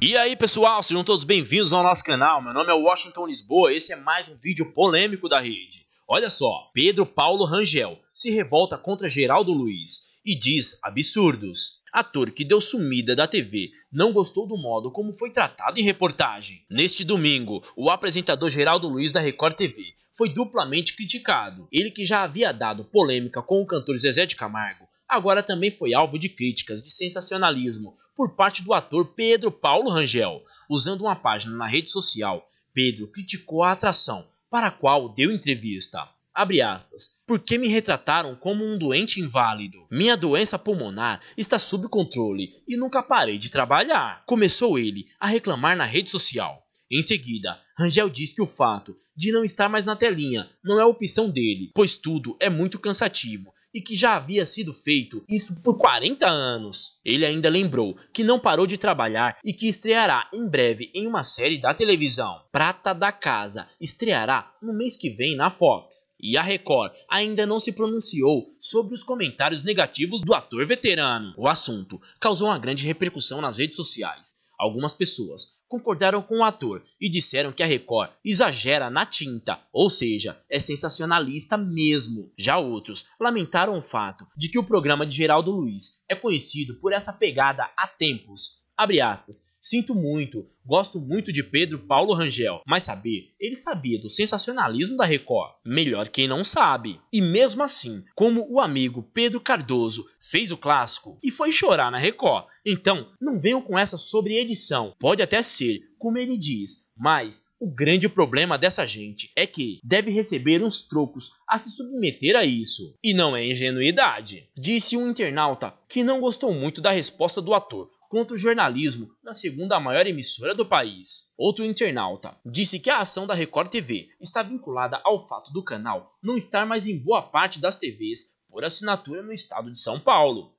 E aí pessoal, sejam todos bem-vindos ao nosso canal. Meu nome é Washington Lisboa. Esse é mais um vídeo polêmico da rede. Olha só, Pedro Paulo Rangel se revolta contra Geraldo Luiz e diz absurdos. Ator que deu sumida da TV não gostou do modo como foi tratado em reportagem. Neste domingo, o apresentador Geraldo Luiz da Record TV foi duplamente criticado. Ele que já havia dado polêmica com o cantor Zezé de Camargo, agora também foi alvo de críticas de sensacionalismo por parte do ator Pedro Paulo Rangel. Usando uma página na rede social, Pedro criticou a atração para a qual deu entrevista. Abre aspas. Por que me retrataram como um doente inválido? Minha doença pulmonar está sob controle e nunca parei de trabalhar. Começou ele a reclamar na rede social. Em seguida, Rangel diz que o fato de não estar mais na telinha não é opção dele, pois tudo é muito cansativo e que já havia sido feito isso por 40 anos. Ele ainda lembrou que não parou de trabalhar e que estreará em breve em uma série da televisão. Prata da Casa estreará no mês que vem na Fox. E a Record ainda não se pronunciou sobre os comentários negativos do ator veterano. O assunto causou uma grande repercussão nas redes sociais. Algumas pessoas concordaram com o ator e disseram que a Record exagera na tinta, ou seja, é sensacionalista mesmo. Já outros lamentaram o fato de que o programa de Geraldo Luiz é conhecido por essa pegada há tempos. Abre aspas. Sinto muito, gosto muito de Pedro Paulo Rangel, mas saber, ele sabia do sensacionalismo da Record. Melhor quem não sabe. E mesmo assim, como o amigo Pedro Cardoso fez o clássico e foi chorar na Record, então não venham com essa sobre edição. Pode até ser, como ele diz, mas o grande problema dessa gente é que deve receber uns trocos a se submeter a isso. E não é ingenuidade. Disse um internauta que não gostou muito da resposta do ator contra o jornalismo na segunda maior emissora do país. Outro internauta disse que a ação da Record TV está vinculada ao fato do canal não estar mais em boa parte das TVs por assinatura no estado de São Paulo.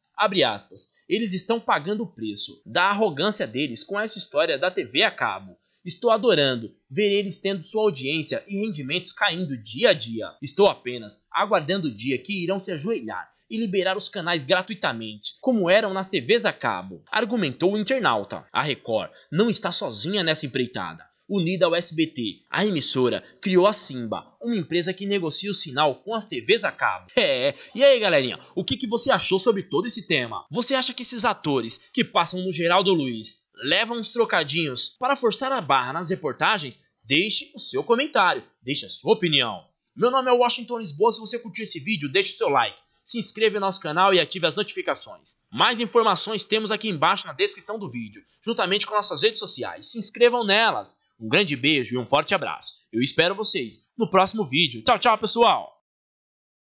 Aspas, eles estão pagando o preço da arrogância deles com essa história da TV a cabo. Estou adorando ver eles tendo sua audiência e rendimentos caindo dia a dia. Estou apenas aguardando o dia que irão se ajoelhar e liberar os canais gratuitamente, como eram nas TVs a cabo, argumentou o internauta. A Record não está sozinha nessa empreitada. Unida ao SBT, a emissora criou a Simba, uma empresa que negocia o sinal com as TVs a cabo. É, e aí galerinha, o que, que você achou sobre todo esse tema? Você acha que esses atores que passam no Geraldo Luiz levam uns trocadinhos para forçar a barra nas reportagens? Deixe o seu comentário, deixe a sua opinião. Meu nome é Washington Lisboa, se você curtiu esse vídeo, deixe o seu like se inscreva no nosso canal e ative as notificações. Mais informações temos aqui embaixo na descrição do vídeo, juntamente com nossas redes sociais. Se inscrevam nelas. Um grande beijo e um forte abraço. Eu espero vocês no próximo vídeo. Tchau, tchau, pessoal!